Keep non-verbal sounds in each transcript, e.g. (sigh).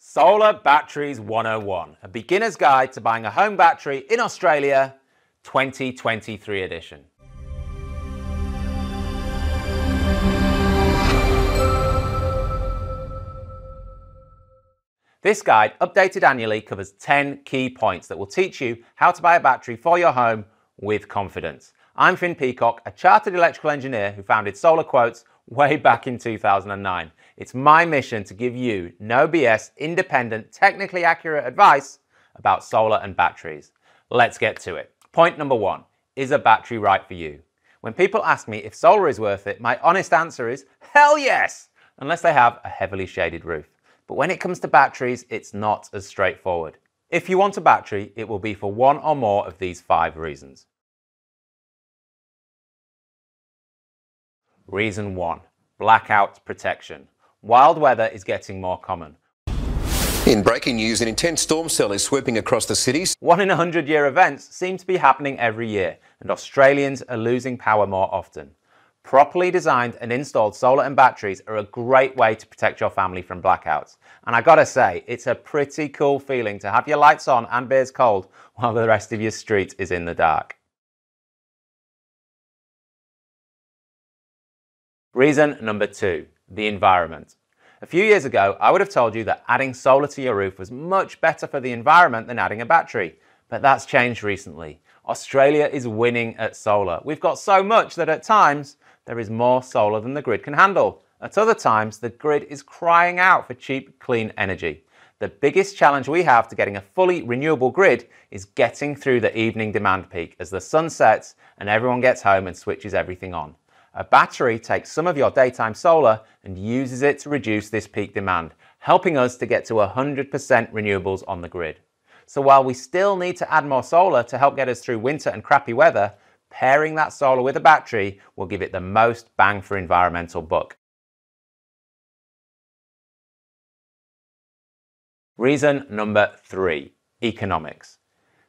Solar Batteries 101, a beginner's guide to buying a home battery in Australia, 2023 edition. This guide, updated annually, covers 10 key points that will teach you how to buy a battery for your home with confidence. I'm Finn Peacock, a chartered electrical engineer who founded Solar Quotes way back in 2009. It's my mission to give you no BS, independent, technically accurate advice about solar and batteries. Let's get to it. Point number one Is a battery right for you? When people ask me if solar is worth it, my honest answer is hell yes, unless they have a heavily shaded roof. But when it comes to batteries, it's not as straightforward. If you want a battery, it will be for one or more of these five reasons. Reason 1 Blackout protection. Wild weather is getting more common. In breaking news, an intense storm cell is sweeping across the cities. One in a hundred year events seem to be happening every year, and Australians are losing power more often. Properly designed and installed solar and batteries are a great way to protect your family from blackouts. And I gotta say, it's a pretty cool feeling to have your lights on and beers cold while the rest of your street is in the dark. Reason number two, the environment. A few years ago, I would have told you that adding solar to your roof was much better for the environment than adding a battery. But that's changed recently. Australia is winning at solar. We've got so much that at times there is more solar than the grid can handle. At other times, the grid is crying out for cheap, clean energy. The biggest challenge we have to getting a fully renewable grid is getting through the evening demand peak as the sun sets and everyone gets home and switches everything on. A battery takes some of your daytime solar and uses it to reduce this peak demand, helping us to get to 100% renewables on the grid. So while we still need to add more solar to help get us through winter and crappy weather, pairing that solar with a battery will give it the most bang for environmental buck. Reason number three, economics.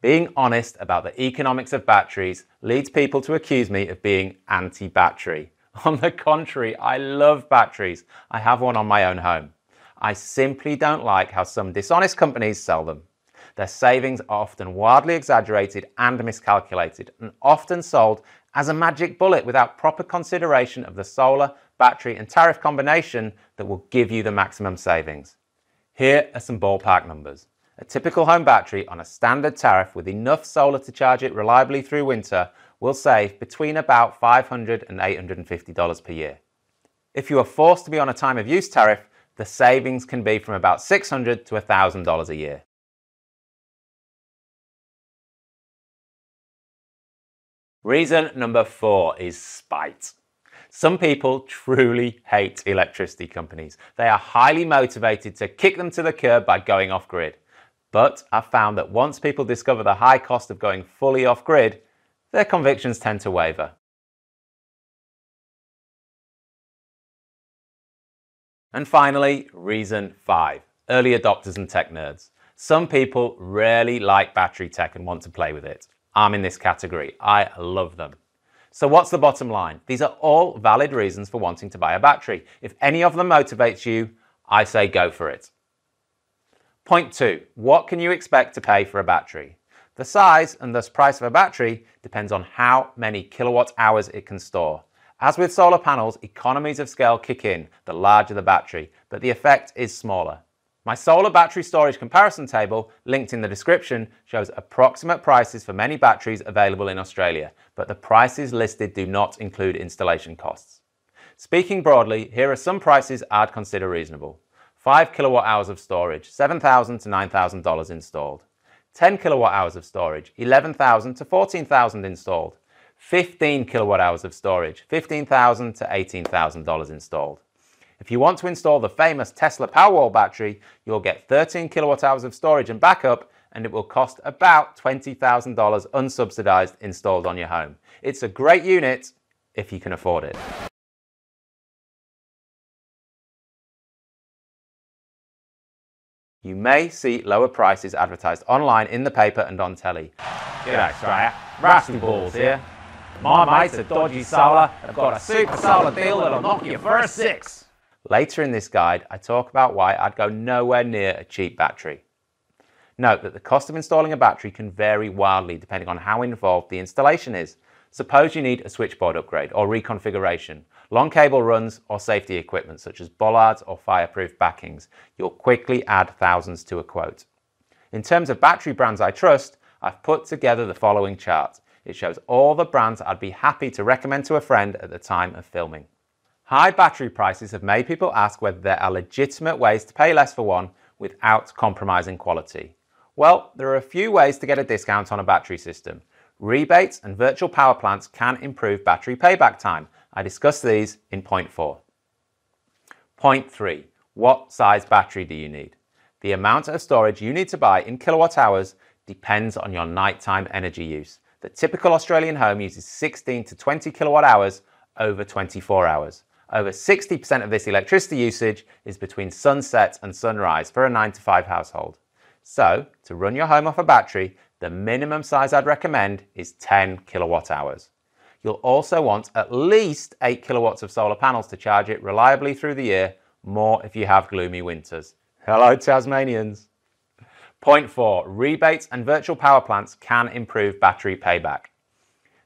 Being honest about the economics of batteries leads people to accuse me of being anti-battery. (laughs) On the contrary, I love batteries. I have one on my own home. I simply don't like how some dishonest companies sell them. Their savings are often wildly exaggerated and miscalculated, and often sold as a magic bullet without proper consideration of the solar, battery, and tariff combination that will give you the maximum savings. Here are some ballpark numbers. A typical home battery on a standard tariff with enough solar to charge it reliably through winter will save between about $500 and $850 per year. If you are forced to be on a time of use tariff, the savings can be from about 600 to $1,000 a year. Reason number four is spite. Some people truly hate electricity companies. They are highly motivated to kick them to the curb by going off grid. But I've found that once people discover the high cost of going fully off grid, their convictions tend to waver. And finally, reason five early adopters and tech nerds. Some people rarely like battery tech and want to play with it. I'm in this category. I love them. So what's the bottom line? These are all valid reasons for wanting to buy a battery. If any of them motivates you, I say go for it. Point two, what can you expect to pay for a battery? The size and thus price of a battery depends on how many kilowatt hours it can store. As with solar panels, economies of scale kick in the larger the battery, but the effect is smaller. My solar battery storage comparison table, linked in the description, shows approximate prices for many batteries available in Australia, but the prices listed do not include installation costs. Speaking broadly, here are some prices I'd consider reasonable. 5 kilowatt hours of storage, 7,000 to $9,000 installed. 10 kilowatt hours of storage, 11,000 to 14,000 installed. 15 kilowatt hours of storage, 15,000 to $18,000 installed. If you want to install the famous Tesla Powerwall battery, you'll get 13 kilowatt hours of storage and backup, and it will cost about $20,000 unsubsidized installed on your home. It's a great unit if you can afford it. You may see lower prices advertised online in the paper and on telly. G'day Australia, Rusty Balls here. My mates at Dodgy Solar have got a super solar deal that'll knock you for a six. Later in this guide, I talk about why I'd go nowhere near a cheap battery. Note that the cost of installing a battery can vary wildly depending on how involved the installation is. Suppose you need a switchboard upgrade or reconfiguration, long cable runs or safety equipment such as bollards or fireproof backings. You'll quickly add thousands to a quote. In terms of battery brands I trust, I've put together the following chart. It shows all the brands I'd be happy to recommend to a friend at the time of filming. High battery prices have made people ask whether there are legitimate ways to pay less for one without compromising quality. Well, there are a few ways to get a discount on a battery system. Rebates and virtual power plants can improve battery payback time. I discuss these in point four. Point three, what size battery do you need? The amount of storage you need to buy in kilowatt hours depends on your nighttime energy use. The typical Australian home uses 16 to 20 kilowatt hours over 24 hours. Over 60% of this electricity usage is between sunset and sunrise for a 9 to 5 household. So, to run your home off a battery, the minimum size I'd recommend is 10 kilowatt hours. You'll also want at least 8 kilowatts of solar panels to charge it reliably through the year, more if you have gloomy winters. Hello, Tasmanians. Point four, rebates and virtual power plants can improve battery payback.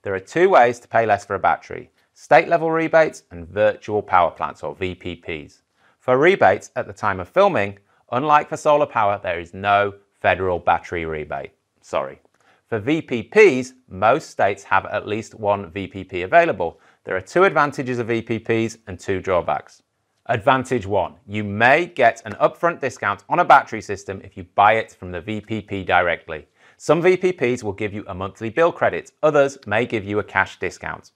There are two ways to pay less for a battery, state level rebates and virtual power plants or VPPs. For rebates at the time of filming, unlike for solar power, there is no federal battery rebate. Sorry. For VPPs, most states have at least one VPP available. There are two advantages of VPPs and two drawbacks. Advantage 1. You may get an upfront discount on a battery system if you buy it from the VPP directly. Some VPPs will give you a monthly bill credit, others may give you a cash discount.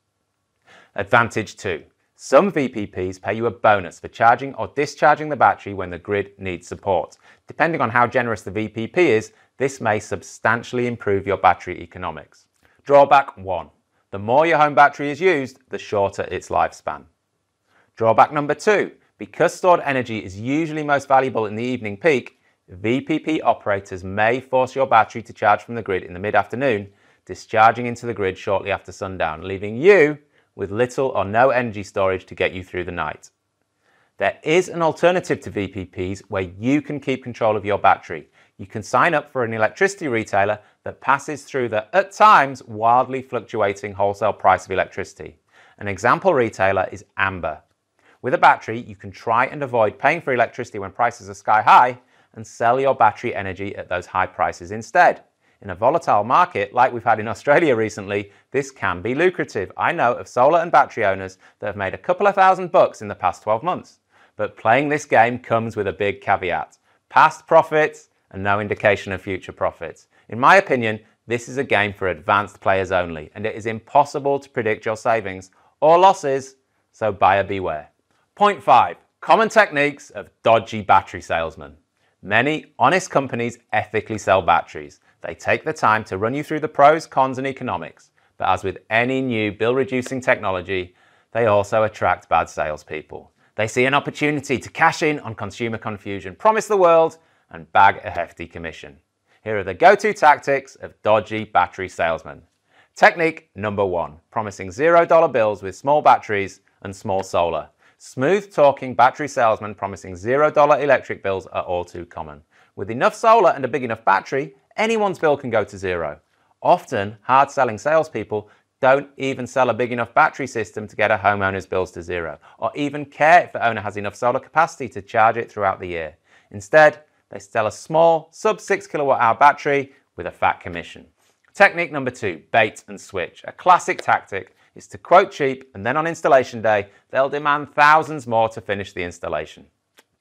Advantage 2. Some VPPs pay you a bonus for charging or discharging the battery when the grid needs support. Depending on how generous the VPP is, this may substantially improve your battery economics. Drawback 1. The more your home battery is used, the shorter its lifespan. Drawback number two, because stored energy is usually most valuable in the evening peak, VPP operators may force your battery to charge from the grid in the mid-afternoon, discharging into the grid shortly after sundown, leaving you with little or no energy storage to get you through the night. There is an alternative to VPPs where you can keep control of your battery. You can sign up for an electricity retailer that passes through the, at times, wildly fluctuating wholesale price of electricity. An example retailer is Amber, with a battery, you can try and avoid paying for electricity when prices are sky high and sell your battery energy at those high prices instead. In a volatile market like we've had in Australia recently, this can be lucrative. I know of solar and battery owners that have made a couple of thousand bucks in the past 12 months. But playing this game comes with a big caveat past profits and no indication of future profits. In my opinion, this is a game for advanced players only, and it is impossible to predict your savings or losses, so buyer beware. Point five, common techniques of dodgy battery salesmen. Many honest companies ethically sell batteries. They take the time to run you through the pros, cons, and economics. But as with any new bill reducing technology, they also attract bad salespeople. They see an opportunity to cash in on consumer confusion, promise the world, and bag a hefty commission. Here are the go to tactics of dodgy battery salesmen. Technique number one promising $0 bills with small batteries and small solar. Smooth talking battery salesmen promising $0 electric bills are all too common. With enough solar and a big enough battery, anyone's bill can go to zero. Often, hard selling salespeople don't even sell a big enough battery system to get a homeowner's bills to zero, or even care if the owner has enough solar capacity to charge it throughout the year. Instead, they sell a small, sub 6 kilowatt hour battery with a fat commission. Technique number two bait and switch, a classic tactic is to quote cheap and then on installation day, they'll demand thousands more to finish the installation.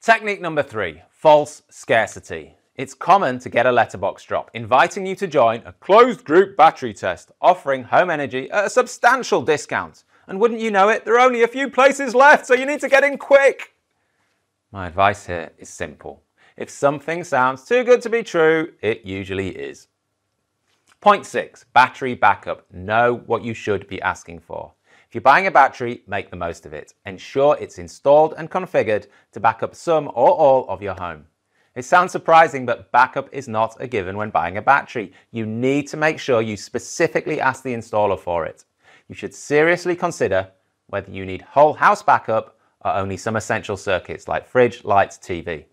Technique number three, false scarcity. It's common to get a letterbox drop inviting you to join a closed group battery test offering home energy at a substantial discount. And wouldn't you know it, there are only a few places left, so you need to get in quick. My advice here is simple. If something sounds too good to be true, it usually is. Point six, battery backup. Know what you should be asking for. If you're buying a battery, make the most of it. Ensure it's installed and configured to back up some or all of your home. It sounds surprising, but backup is not a given when buying a battery. You need to make sure you specifically ask the installer for it. You should seriously consider whether you need whole house backup or only some essential circuits like fridge, lights, TV.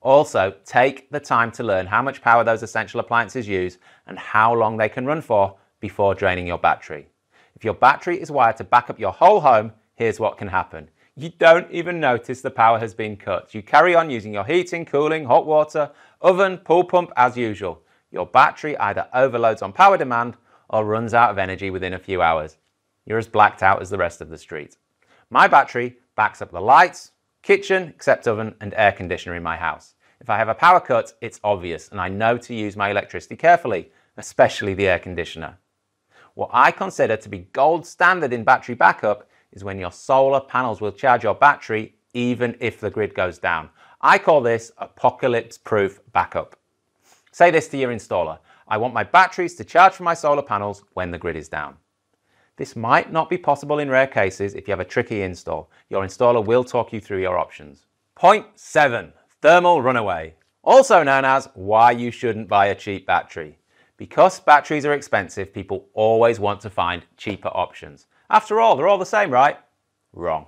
Also, take the time to learn how much power those essential appliances use and how long they can run for before draining your battery. If your battery is wired to back up your whole home, here's what can happen. You don't even notice the power has been cut. You carry on using your heating, cooling, hot water, oven, pool pump as usual. Your battery either overloads on power demand or runs out of energy within a few hours. You're as blacked out as the rest of the street. My battery backs up the lights, kitchen, except oven, and air conditioner in my house. If I have a power cut, it's obvious, and I know to use my electricity carefully, especially the air conditioner. What I consider to be gold standard in battery backup is when your solar panels will charge your battery even if the grid goes down. I call this apocalypse proof backup. Say this to your installer I want my batteries to charge from my solar panels when the grid is down. This might not be possible in rare cases if you have a tricky install. Your installer will talk you through your options. Point seven thermal runaway, also known as why you shouldn't buy a cheap battery. Because batteries are expensive, people always want to find cheaper options. After all, they're all the same, right? Wrong.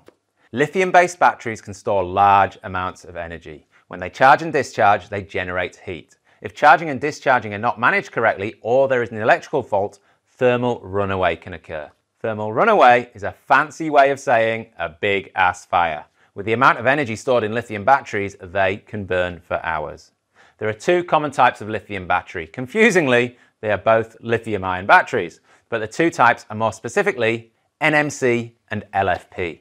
Lithium based batteries can store large amounts of energy. When they charge and discharge, they generate heat. If charging and discharging are not managed correctly or there is an electrical fault, thermal runaway can occur. Thermal runaway is a fancy way of saying a big ass fire. With the amount of energy stored in lithium batteries, they can burn for hours. There are two common types of lithium battery. Confusingly, they are both lithium ion batteries, but the two types are more specifically NMC and LFP.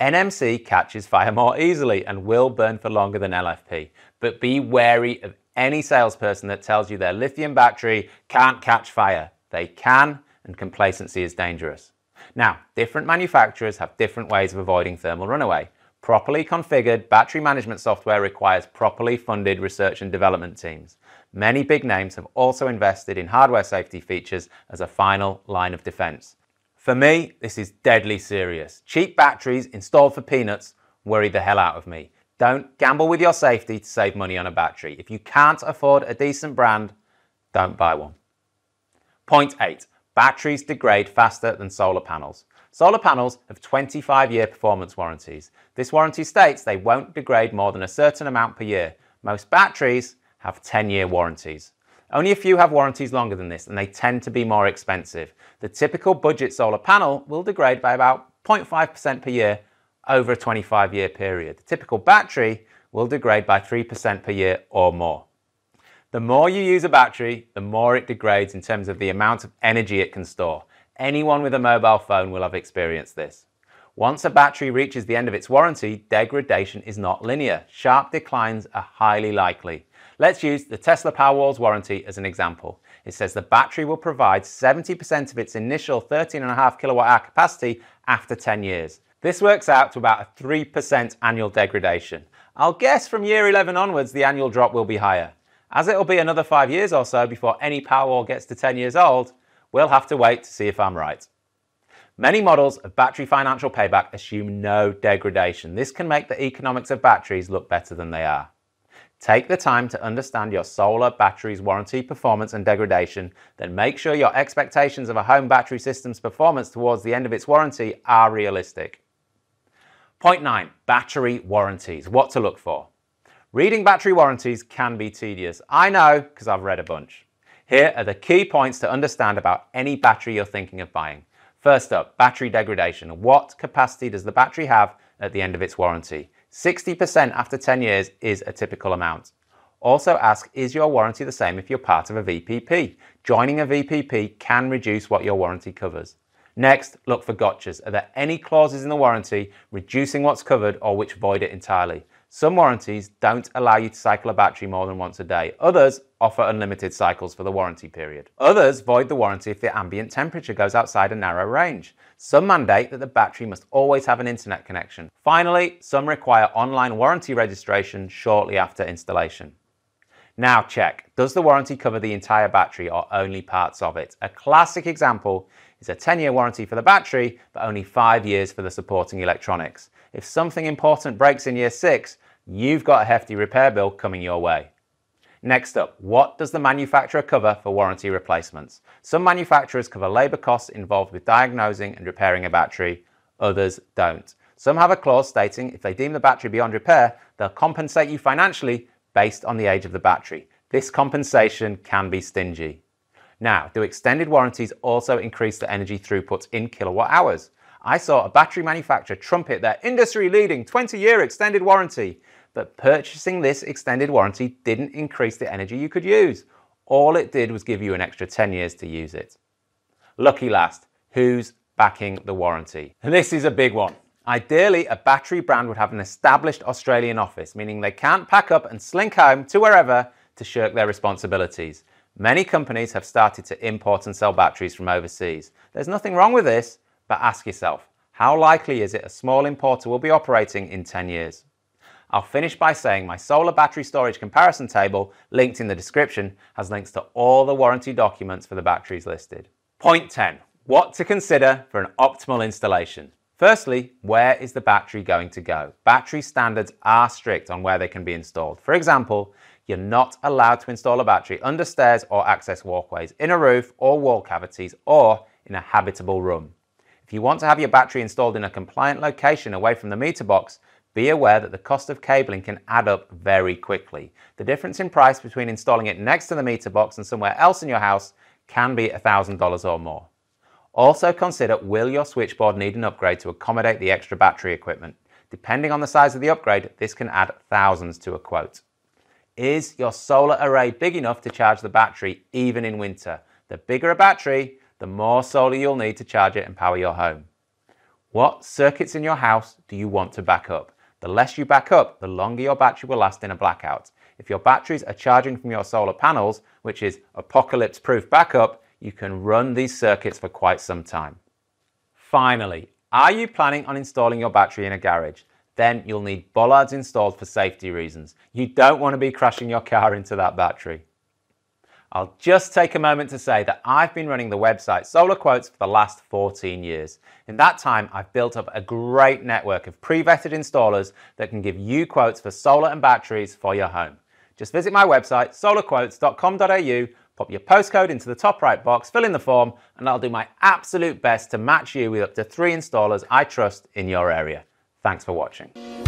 NMC catches fire more easily and will burn for longer than LFP, but be wary of any salesperson that tells you their lithium battery can't catch fire. They can, and complacency is dangerous. Now, different manufacturers have different ways of avoiding thermal runaway. Properly configured battery management software requires properly funded research and development teams. Many big names have also invested in hardware safety features as a final line of defense. For me, this is deadly serious. Cheap batteries installed for peanuts worry the hell out of me. Don't gamble with your safety to save money on a battery. If you can't afford a decent brand, don't buy one. Point eight, batteries degrade faster than solar panels. Solar panels have 25 year performance warranties. This warranty states they won't degrade more than a certain amount per year. Most batteries have 10 year warranties. Only a few have warranties longer than this, and they tend to be more expensive. The typical budget solar panel will degrade by about 0.5% per year over a 25 year period. The typical battery will degrade by 3% per year or more. The more you use a battery, the more it degrades in terms of the amount of energy it can store. Anyone with a mobile phone will have experienced this. Once a battery reaches the end of its warranty, degradation is not linear. Sharp declines are highly likely. Let's use the Tesla Powerwall's warranty as an example. It says the battery will provide 70% of its initial 13.5 kilowatt hour capacity after 10 years. This works out to about a 3% annual degradation. I'll guess from year 11 onwards the annual drop will be higher. As it'll be another five years or so before any Powerwall gets to 10 years old, we'll have to wait to see if I'm right. Many models of battery financial payback assume no degradation. This can make the economics of batteries look better than they are. Take the time to understand your solar battery's warranty, performance, and degradation, then make sure your expectations of a home battery system's performance towards the end of its warranty are realistic. Point 9 Battery warranties. What to look for. Reading battery warranties can be tedious. I know because I've read a bunch. Here are the key points to understand about any battery you're thinking of buying. First up, battery degradation. What capacity does the battery have at the end of its warranty? 60% after 10 years is a typical amount. Also ask, is your warranty the same if you're part of a VPP? Joining a VPP can reduce what your warranty covers. Next, look for gotchas. Are there any clauses in the warranty reducing what's covered or which void it entirely? Some warranties don't allow you to cycle a battery more than once a day. Others offer unlimited cycles for the warranty period. Others void the warranty if the ambient temperature goes outside a narrow range. Some mandate that the battery must always have an internet connection. Finally, some require online warranty registration shortly after installation. Now check, does the warranty cover the entire battery or only parts of it? A classic example is a 10 year warranty for the battery, but only five years for the supporting electronics. If something important breaks in year six, you've got a hefty repair bill coming your way. Next up, what does the manufacturer cover for warranty replacements? Some manufacturers cover labour costs involved with diagnosing and repairing a battery, others don't. Some have a clause stating if they deem the battery beyond repair, they'll compensate you financially based on the age of the battery. This compensation can be stingy. Now, do extended warranties also increase the energy throughput in kilowatt hours? I saw a battery manufacturer trumpet their industry leading 20 year extended warranty, but purchasing this extended warranty didn't increase the energy you could use. All it did was give you an extra 10 years to use it. Lucky last, who's backing the warranty? This is a big one. Ideally, a battery brand would have an established Australian office, meaning they can't pack up and slink home to wherever to shirk their responsibilities. Many companies have started to import and sell batteries from overseas. There's nothing wrong with this, but ask yourself, how likely is it a small importer will be operating in 10 years? I'll finish by saying my solar battery storage comparison table, linked in the description, has links to all the warranty documents for the batteries listed. Point 10. What to consider for an optimal installation. Firstly, where is the battery going to go? Battery standards are strict on where they can be installed. For example, you're not allowed to install a battery under stairs or access walkways, in a roof or wall cavities, or in a habitable room. If you want to have your battery installed in a compliant location away from the meter box, be aware that the cost of cabling can add up very quickly. The difference in price between installing it next to the meter box and somewhere else in your house can be $1,000 or more. Also consider will your switchboard need an upgrade to accommodate the extra battery equipment. Depending on the size of the upgrade, this can add thousands to a quote. Is your solar array big enough to charge the battery even in winter? The bigger a battery, the more solar you'll need to charge it and power your home. What circuits in your house do you want to back up? The less you back up, the longer your battery will last in a blackout. If your batteries are charging from your solar panels, which is apocalypse proof backup, you can run these circuits for quite some time. Finally, are you planning on installing your battery in a garage? then you'll need bollards installed for safety reasons. You don't want to be crashing your car into that battery. I'll just take a moment to say that I've been running the website Solar Quotes for the last 14 years. In that time, I've built up a great network of pre-vetted installers that can give you quotes for solar and batteries for your home. Just visit my website, solarquotes.com.au, pop your postcode into the top right box, fill in the form, and I'll do my absolute best to match you with up to three installers I trust in your area. Thanks for watching.